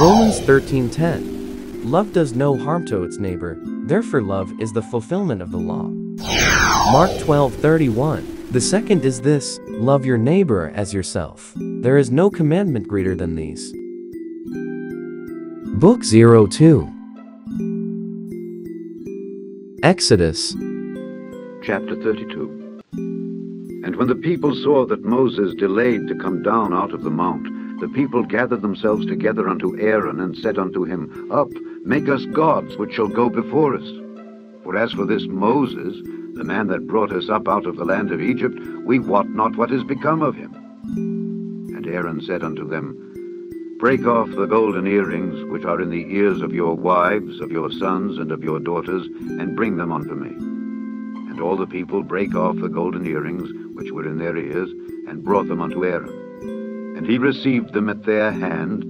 Romans 13:10 Love does no harm to its neighbor, therefore love is the fulfillment of the law. Mark 12:31 The second is this, love your neighbor as yourself. There is no commandment greater than these. Book 02 Exodus Chapter 32 And when the people saw that Moses delayed to come down out of the mount, the people gathered themselves together unto Aaron, and said unto him, Up, make us gods, which shall go before us. For as for this Moses, the man that brought us up out of the land of Egypt, we wot not what is become of him. And Aaron said unto them, Break off the golden earrings which are in the ears of your wives, of your sons, and of your daughters, and bring them unto me. And all the people brake off the golden earrings which were in their ears, and brought them unto Aaron. And he received them at their hand,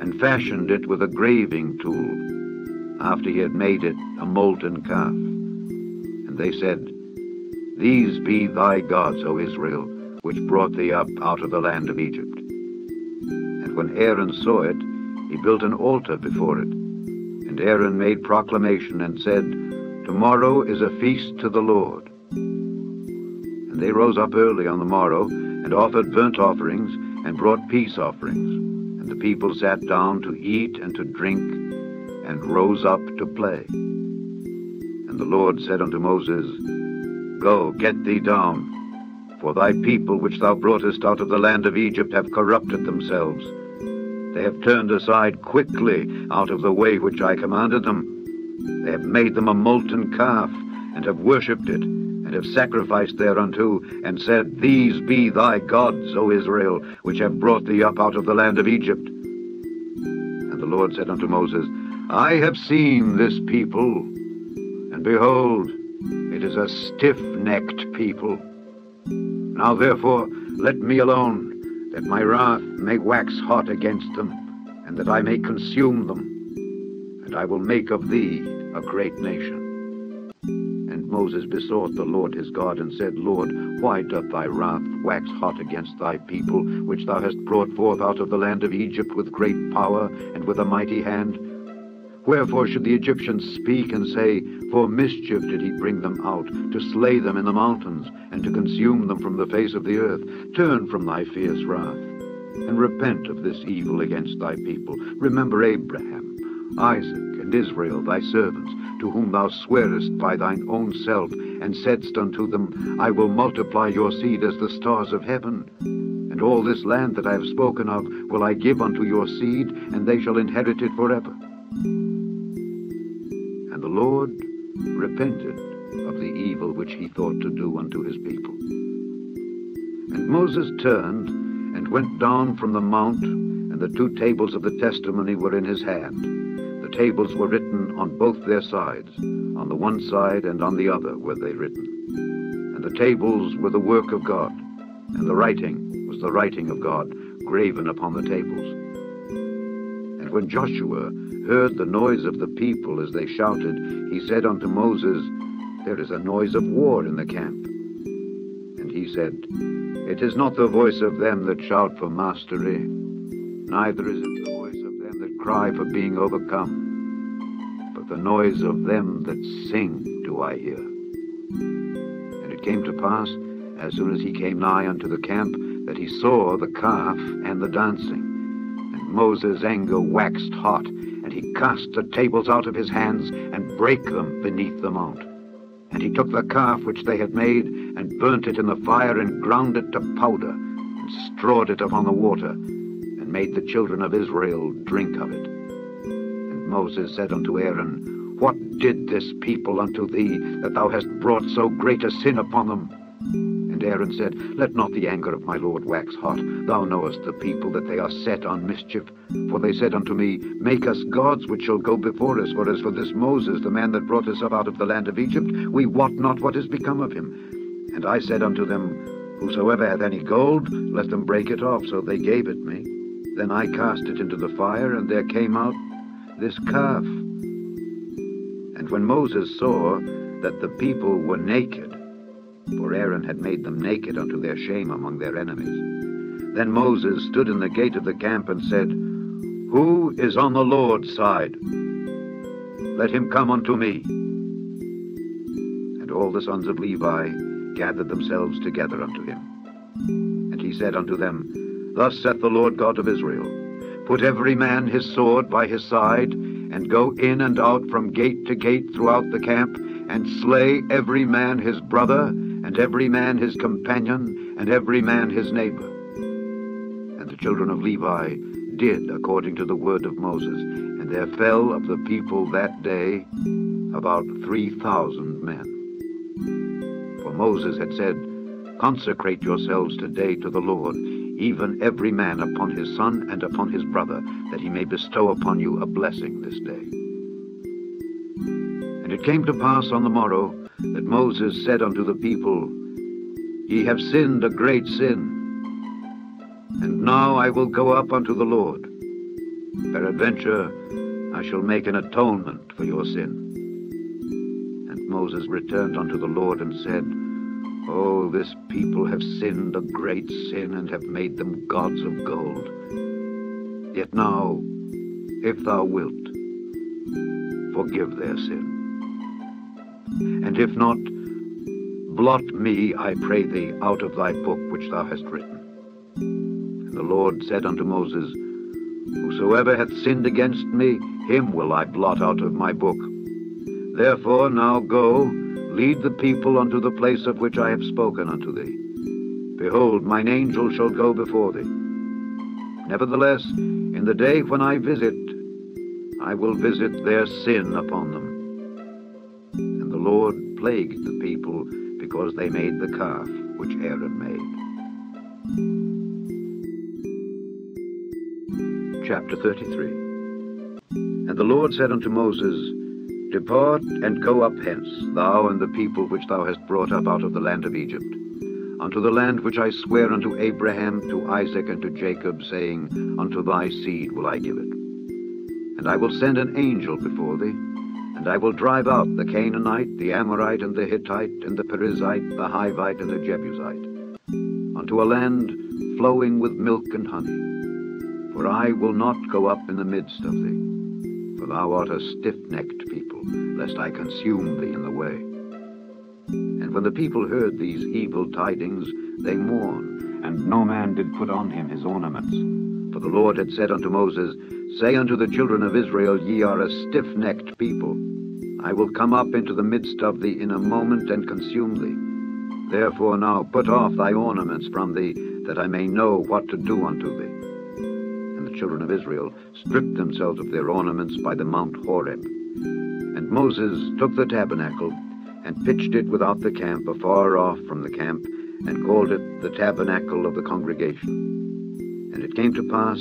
and fashioned it with a graving tool, after he had made it a molten calf. And they said, These be thy gods, O Israel, which brought thee up out of the land of Egypt. And when Aaron saw it, he built an altar before it. And Aaron made proclamation and said, Tomorrow is a feast to the Lord. And they rose up early on the morrow, and offered burnt offerings, and brought peace offerings. And the people sat down to eat and to drink, and rose up to play. And the Lord said unto Moses, Go, get thee down, for thy people which thou broughtest out of the land of Egypt have corrupted themselves. They have turned aside quickly out of the way which I commanded them. They have made them a molten calf, and have worshipped it, and have sacrificed thereunto, and said, These be thy gods, O Israel, which have brought thee up out of the land of Egypt. And the Lord said unto Moses, I have seen this people, and behold, it is a stiff-necked people. Now therefore let me alone, that my wrath may wax hot against them, and that I may consume them. And I will make of thee a great nation. Moses besought the Lord his God, and said, Lord, why doth thy wrath wax hot against thy people, which thou hast brought forth out of the land of Egypt with great power and with a mighty hand? Wherefore should the Egyptians speak and say, For mischief did he bring them out, to slay them in the mountains, and to consume them from the face of the earth? Turn from thy fierce wrath, and repent of this evil against thy people. Remember Abraham, Isaac, and Israel thy servants, to whom thou swarest by thine own self, and saidst unto them, I will multiply your seed as the stars of heaven. And all this land that I have spoken of will I give unto your seed, and they shall inherit it forever. And the Lord repented of the evil which he thought to do unto his people. And Moses turned and went down from the mount, and the two tables of the testimony were in his hand. The tables were written on both their sides, on the one side and on the other were they written. And the tables were the work of God, and the writing was the writing of God, graven upon the tables. And when Joshua heard the noise of the people as they shouted, he said unto Moses, There is a noise of war in the camp. And he said, It is not the voice of them that shout for mastery, neither is it the cry for being overcome, but the noise of them that sing do I hear. And it came to pass, as soon as he came nigh unto the camp, that he saw the calf and the dancing. And Moses' anger waxed hot, and he cast the tables out of his hands, and brake them beneath the mount. And he took the calf which they had made, and burnt it in the fire, and ground it to powder, and strawed it upon the water, and made the children of Israel drink of it. And Moses said unto Aaron, What did this people unto thee, that thou hast brought so great a sin upon them? And Aaron said, Let not the anger of my lord wax hot. Thou knowest the people that they are set on mischief. For they said unto me, Make us gods which shall go before us. For as for this Moses, the man that brought us up out of the land of Egypt, we wot not what is become of him. And I said unto them, Whosoever hath any gold, let them break it off. So they gave it me. Then I cast it into the fire, and there came out this calf. And when Moses saw that the people were naked, for Aaron had made them naked unto their shame among their enemies, then Moses stood in the gate of the camp and said, Who is on the Lord's side? Let him come unto me. And all the sons of Levi gathered themselves together unto him. And he said unto them, Thus saith the Lord God of Israel, Put every man his sword by his side, and go in and out from gate to gate throughout the camp, and slay every man his brother, and every man his companion, and every man his neighbor. And the children of Levi did according to the word of Moses, and there fell of the people that day about three thousand men. For Moses had said, Consecrate yourselves today to the Lord, even every man upon his son and upon his brother, that he may bestow upon you a blessing this day. And it came to pass on the morrow that Moses said unto the people, Ye have sinned a great sin. And now I will go up unto the Lord. Peradventure I shall make an atonement for your sin. And Moses returned unto the Lord and said, Oh, this people have sinned a great sin and have made them gods of gold. Yet now, if thou wilt, forgive their sin. And if not, blot me, I pray thee, out of thy book which thou hast written. And the Lord said unto Moses, Whosoever hath sinned against me, him will I blot out of my book. Therefore now go, lead the people unto the place of which I have spoken unto thee. Behold, mine angel shall go before thee. Nevertheless, in the day when I visit, I will visit their sin upon them. And the Lord plagued the people because they made the calf which Aaron made. Chapter 33 And the Lord said unto Moses, Depart and go up hence, thou and the people which thou hast brought up out of the land of Egypt, unto the land which I swear unto Abraham, to Isaac, and to Jacob, saying, Unto thy seed will I give it. And I will send an angel before thee, and I will drive out the Canaanite, the Amorite, and the Hittite, and the Perizzite, the Hivite, and the Jebusite, unto a land flowing with milk and honey. For I will not go up in the midst of thee, for thou art a stiff-necked people, lest I consume thee in the way. And when the people heard these evil tidings, they mourned, and no man did put on him his ornaments. For the Lord had said unto Moses, Say unto the children of Israel, Ye are a stiff-necked people. I will come up into the midst of thee in a moment and consume thee. Therefore now put off thy ornaments from thee, that I may know what to do unto thee. And the children of Israel stripped themselves of their ornaments by the Mount Horeb. And Moses took the tabernacle, and pitched it without the camp, afar off from the camp, and called it the tabernacle of the congregation. And it came to pass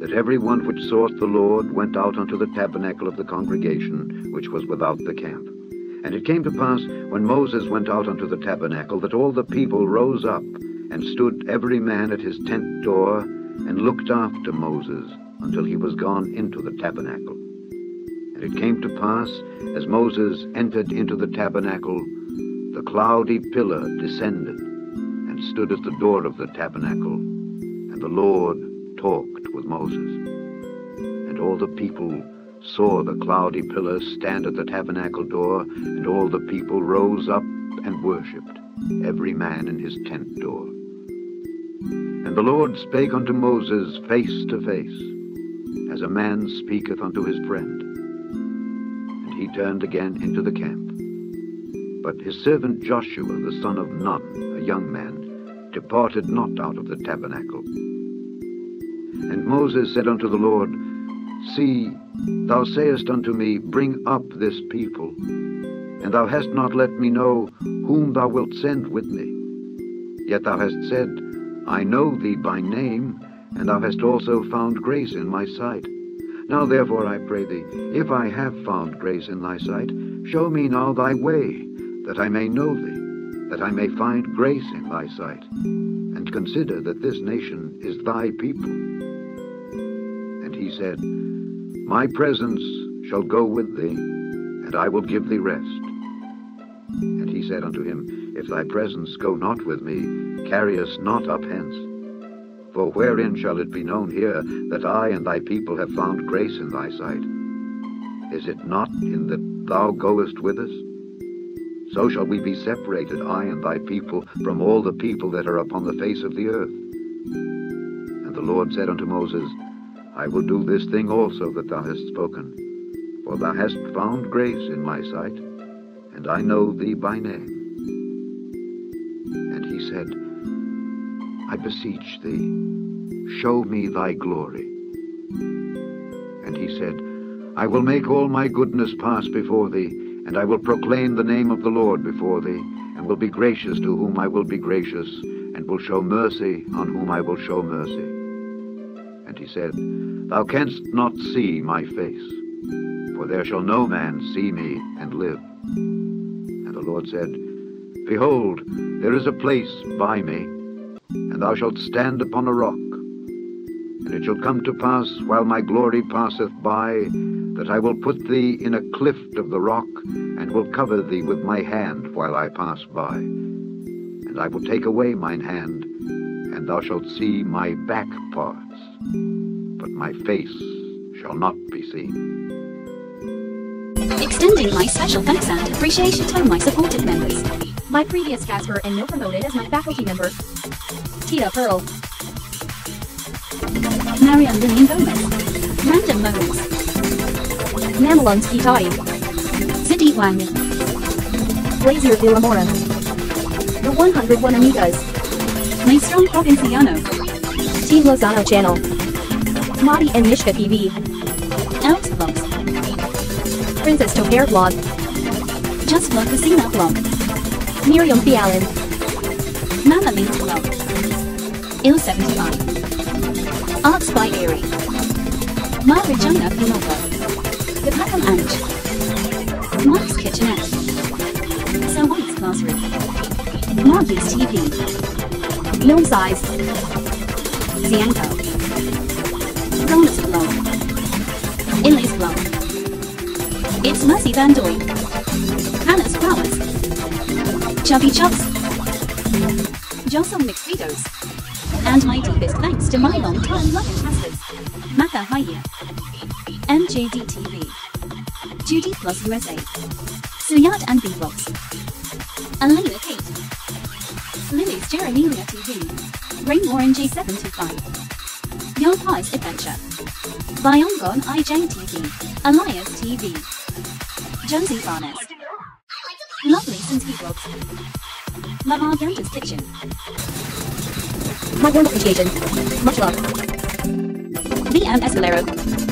that every one which sought the Lord went out unto the tabernacle of the congregation, which was without the camp. And it came to pass, when Moses went out unto the tabernacle, that all the people rose up, and stood every man at his tent door, and looked after Moses, until he was gone into the tabernacle. It came to pass, as Moses entered into the tabernacle, the cloudy pillar descended, and stood at the door of the tabernacle, and the Lord talked with Moses. And all the people saw the cloudy pillar stand at the tabernacle door, and all the people rose up and worshipped, every man in his tent door. And the Lord spake unto Moses face to face, as a man speaketh unto his friend. He turned again into the camp. But his servant Joshua, the son of Nun, a young man, departed not out of the tabernacle. And Moses said unto the Lord, See, thou sayest unto me, Bring up this people, and thou hast not let me know whom thou wilt send with me. Yet thou hast said, I know thee by name, and thou hast also found grace in my sight. Now therefore I pray thee, if I have found grace in thy sight, show me now thy way, that I may know thee, that I may find grace in thy sight, and consider that this nation is thy people. And he said, My presence shall go with thee, and I will give thee rest. And he said unto him, If thy presence go not with me, carry us not up hence. For wherein shall it be known here that I and thy people have found grace in thy sight? Is it not in that thou goest with us? So shall we be separated, I and thy people, from all the people that are upon the face of the earth. And the Lord said unto Moses, I will do this thing also that thou hast spoken, for thou hast found grace in my sight, and I know thee by name. I beseech thee, show me thy glory. And he said, I will make all my goodness pass before thee, and I will proclaim the name of the Lord before thee, and will be gracious to whom I will be gracious, and will show mercy on whom I will show mercy. And he said, Thou canst not see my face, for there shall no man see me and live. And the Lord said, Behold, there is a place by me, and thou shalt stand upon a rock. And it shall come to pass, while my glory passeth by, that I will put thee in a clift of the rock, and will cover thee with my hand while I pass by. And I will take away mine hand, and thou shalt see my back parts, but my face shall not be seen. Extending my special thanks and appreciation to my supported members. My previous Casper and now promoted as my faculty member. Tia Pearl. Marian Lillian Gomez. Random Moments. Mamelon Skitai. City Wang. Blazer Villamora. The 101 Amigas. Maestro Provinciano. Team Lozano Channel. Madi and Mishka TV. Princess Topair Vlog. Just Vlog Casino Vlog. Miriam Fiallen. Mama Means Vlog. Il 75. Arts by Airy. Ma Regina Pinova. The Peckham Ange. Mark's Kitchenette. So White's Classroom. Margie's TV. Lone Size. Zianko. Ron's Vlog. It's Mercy Van Doy. Hannah's Flowers. Chubby Chubbs. Jostle Mixed Videos. And my deepest thanks to my long-time loving pastors. Matha Haya. MJD TV. Judy Plus USA. Suyat and Beatbox. Elena Kate. Lily's Jeremiah TV. Rain Warren J725. Your Pies Adventure. Biongon IJTV. Elias TV. Josie Barnes. Lovely Sinski Vlogs. Lamar Ganta's Kitchen. My warm appreciation. Much love. VMS Galero.